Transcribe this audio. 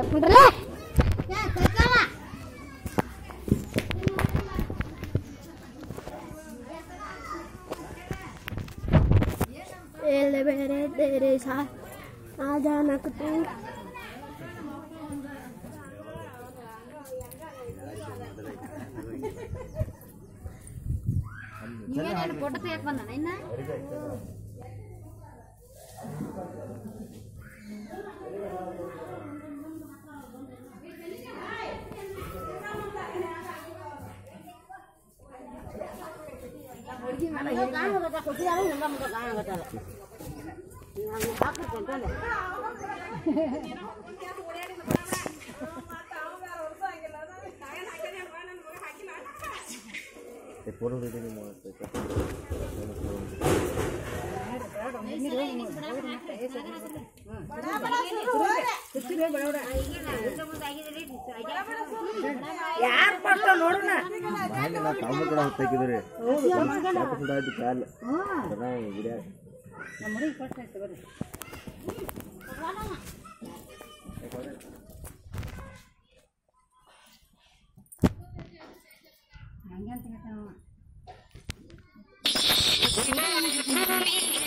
எப்படில வேறு வேறு சார் ஆஜா எனக்கு ಬಡ ಬಡ ಯಾರು ಕೊಟ್ಟ ನೋಡೋಣ ಕಾಮು ಕೂಡ ಹೊತ್ತಾಕಿದ್ರಿ ಆಯ್ತು ಕಾಲು ನಮ್ಮ ಹುಡುಗಿ ಕೊಟ್ಟಾಯ್ತು ಬರ್ರಿ ಹಂಗೆ ಅಂತ ಹೇಳ್ತಾನವ